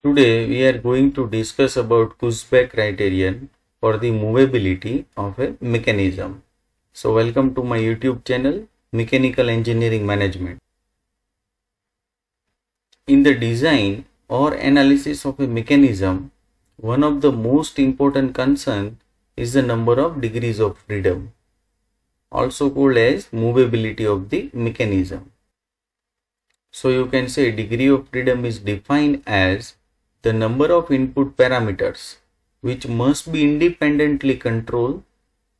Today we are going to discuss about Kutzbach criterion for the movability of a mechanism. So welcome to my YouTube channel Mechanical Engineering Management. In the design or analysis of a mechanism, one of the most important concern is the number of degrees of freedom, also called as movability of the mechanism. So you can say degree of freedom is defined as the number of input parameters which must be independently controlled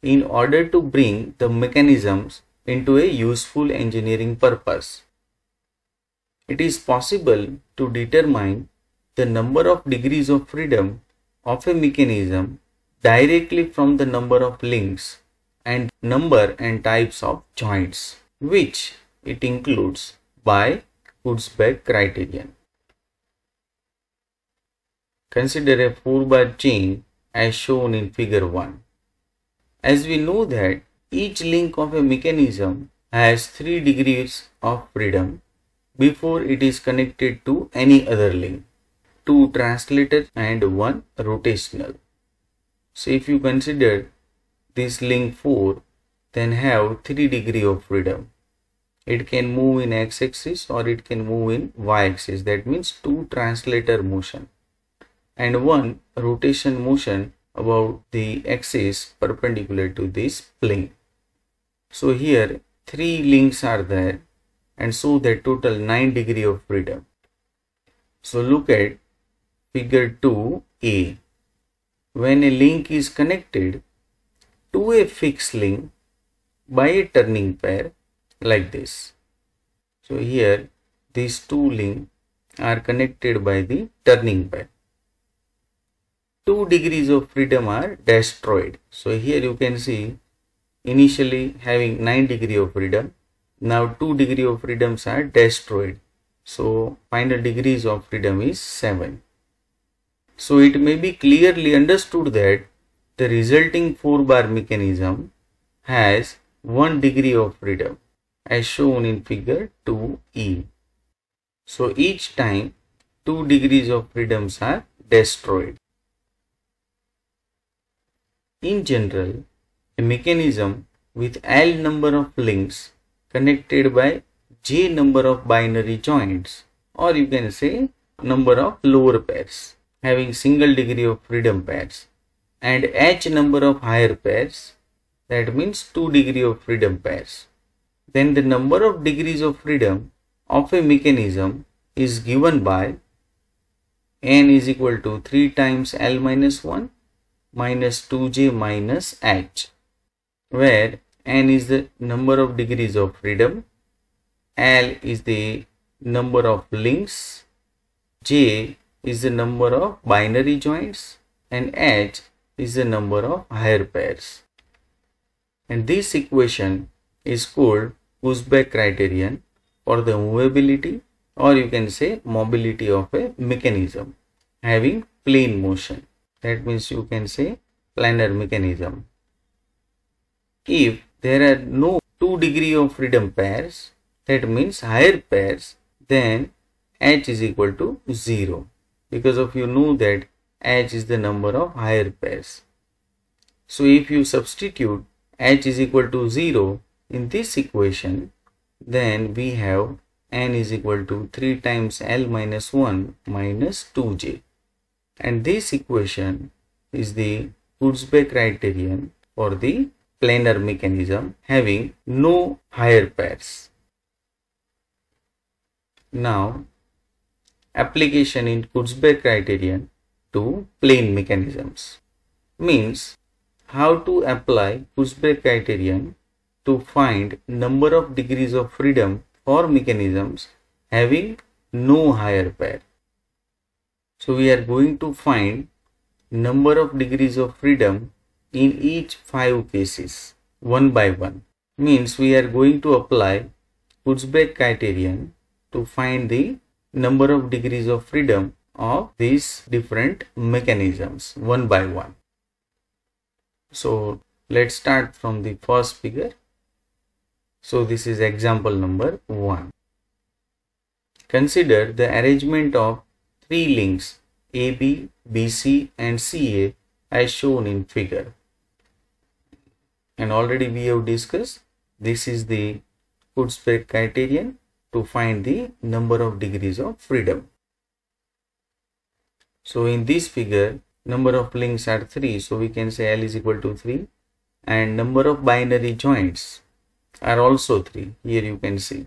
in order to bring the mechanisms into a useful engineering purpose. It is possible to determine the number of degrees of freedom of a mechanism directly from the number of links and number and types of joints which it includes by Kutzbach criterion. Consider a 4 bar chain as shown in figure 1. As we know that each link of a mechanism has 3 degrees of freedom before it is connected to any other link, 2 translator and 1 rotational. So if you consider this link 4 then have 3 degree of freedom it can move in x-axis or it can move in y-axis that means two translator motion and one rotation motion about the axis perpendicular to this plane so here three links are there and so the total 9 degree of freedom so look at figure 2a when a link is connected to a fixed link by a turning pair like this. So here these two links are connected by the turning pair. Two degrees of freedom are destroyed. So here you can see initially having 9 degree of freedom. Now 2 degree of freedoms are destroyed. So final degrees of freedom is 7. So it may be clearly understood that the resulting 4 bar mechanism has 1 degree of freedom as shown in figure 2e. So each time 2 degrees of freedoms are destroyed. In general, a mechanism with L number of links connected by J number of binary joints or you can say number of lower pairs having single degree of freedom pairs and H number of higher pairs that means 2 degree of freedom pairs. Then the number of degrees of freedom of a mechanism is given by n is equal to 3 times L minus 1 minus 2j minus h where n is the number of degrees of freedom, L is the number of links, j is the number of binary joints and h is the number of higher pairs. And this equation is called Kutzbach criterion for the movability or you can say mobility of a mechanism having plane motion. That means you can say planar mechanism. If there are no 2 degree of freedom pairs, that means higher pairs, then h is equal to 0 because of you know that h is the number of higher pairs. So if you substitute h is equal to 0 in this equation, then we have n is equal to 3 times L minus 1 minus 2j. And this equation is the Kutzbach criterion for the planar mechanism having no higher pairs. Now, application in Kutzbach criterion to plane mechanisms means how to apply Kurzbach criterion to find number of degrees of freedom for mechanisms having no higher pair. So we are going to find number of degrees of freedom in each five cases one by one means we are going to apply Kutzbach criterion to find the number of degrees of freedom of these different mechanisms one by one. So let's start from the first figure so this is example number 1. Consider the arrangement of three links AB, BC and CA as shown in figure. And already we have discussed this is the Kutzbach criterion to find the number of degrees of freedom. So in this figure number of links are 3 so we can say L is equal to 3 and number of binary joints are also 3 here you can see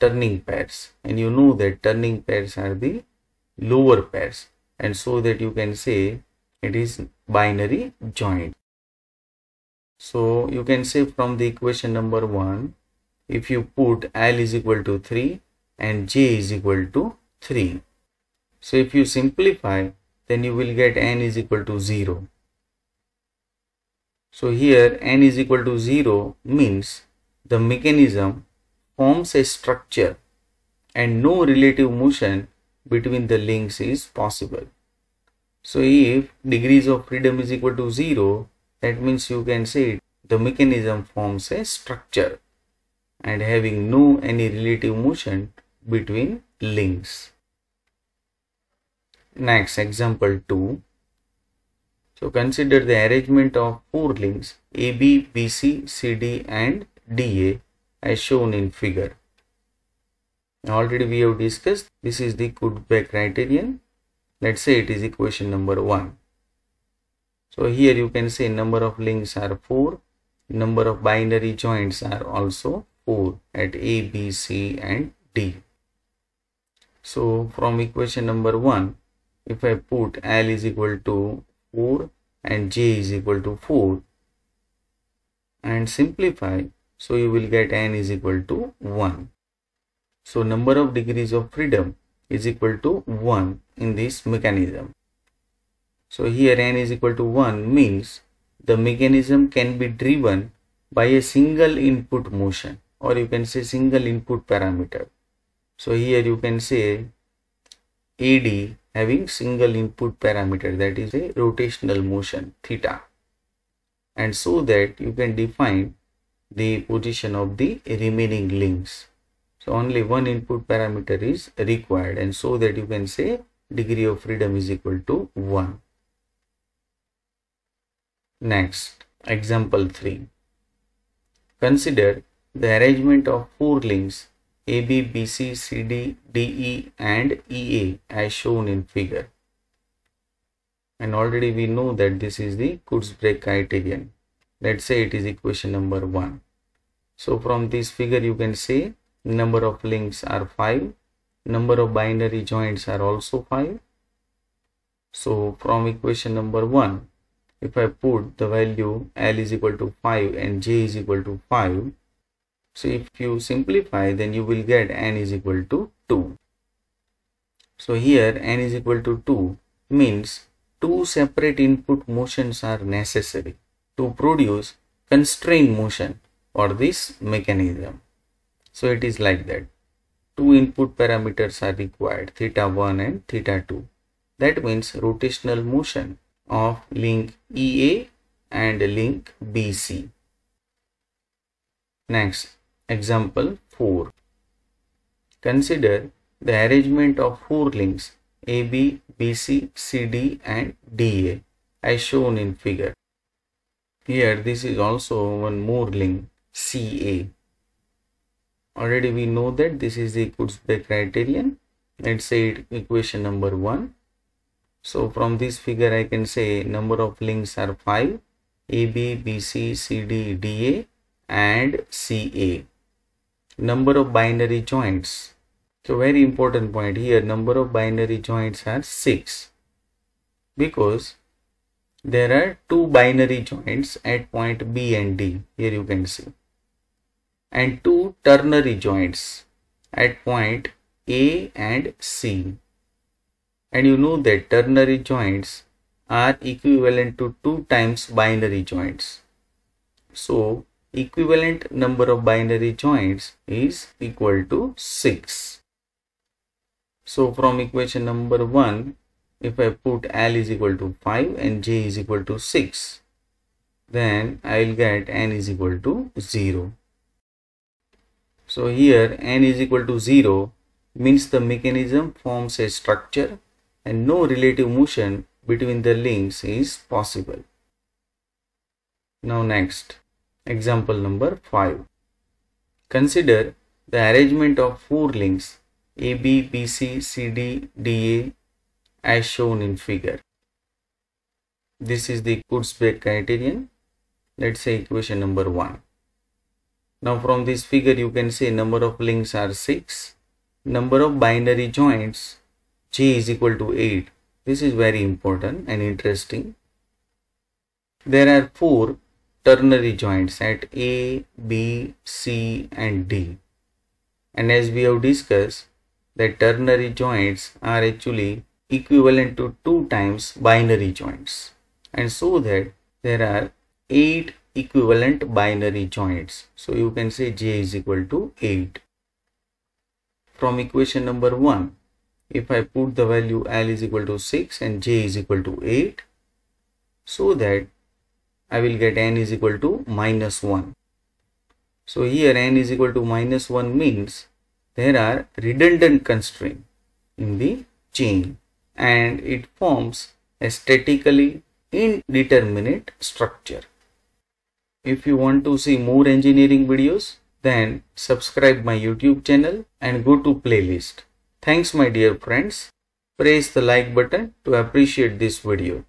turning pairs and you know that turning pairs are the lower pairs and so that you can say it is binary joint. So you can say from the equation number 1 if you put L is equal to 3 and J is equal to 3. So if you simplify then you will get N is equal to 0. So here N is equal to 0 means the mechanism forms a structure and no relative motion between the links is possible. So if degrees of freedom is equal to 0, that means you can say the mechanism forms a structure and having no any relative motion between links. Next example 2. So consider the arrangement of four links AB, BC, CD and DA as shown in figure. Already we have discussed this is the Kutzbach criterion. Let's say it is equation number 1. So here you can say number of links are 4, number of binary joints are also 4 at A, B, C and D. So from equation number 1, if I put L is equal to 4 and J is equal to 4 and simplify, so you will get N is equal to 1. So number of degrees of freedom is equal to 1 in this mechanism. So here n is equal to 1 means the mechanism can be driven by a single input motion or you can say single input parameter. So here you can say AD having single input parameter that is a rotational motion theta and so that you can define the position of the remaining links. So only one input parameter is required and so that you can say degree of freedom is equal to 1. Next, example 3. Consider the arrangement of four links AB, BC, CD, DE and EA as shown in figure. And already we know that this is the Kutzbach criterion. Let's say it is equation number 1. So from this figure you can say number of links are 5 number of binary joints are also 5 so from equation number 1 if I put the value L is equal to 5 and J is equal to 5 so if you simplify then you will get N is equal to 2 so here N is equal to 2 means two separate input motions are necessary to produce constrained motion for this mechanism so it is like that. Two input parameters are required, theta 1 and theta 2. That means rotational motion of link EA and link BC. Next, example 4. Consider the arrangement of four links AB, BC, CD and DA as shown in figure. Here this is also one more link CA already we know that this is the criterion let's say equation number one. So from this figure I can say number of links are 5 AB, BC, CD, DA and CA number of binary joints. So very important point here number of binary joints are 6 because there are two binary joints at point B and D. Here you can see and two ternary joints at point A and C. And you know that ternary joints are equivalent to 2 times binary joints. So equivalent number of binary joints is equal to 6. So from equation number 1, if I put L is equal to 5 and J is equal to 6, then I will get N is equal to 0. So here n is equal to 0 means the mechanism forms a structure and no relative motion between the links is possible. Now next, example number 5. Consider the arrangement of four links A, B, B, C, C, D, D, A as shown in figure. This is the Kutzbach criterion. Let's say equation number 1. Now from this figure you can say number of links are 6. Number of binary joints j is equal to 8. This is very important and interesting. There are 4 ternary joints at A, B, C and D. And as we have discussed that ternary joints are actually equivalent to 2 times binary joints and so that there are 8 equivalent binary joints. So you can say j is equal to 8. From equation number 1, if I put the value L is equal to 6 and j is equal to 8, so that I will get n is equal to minus 1. So here n is equal to minus 1 means there are redundant constraints in the chain and it forms a statically indeterminate structure. If you want to see more engineering videos, then subscribe my YouTube channel and go to playlist. Thanks my dear friends. Press the like button to appreciate this video.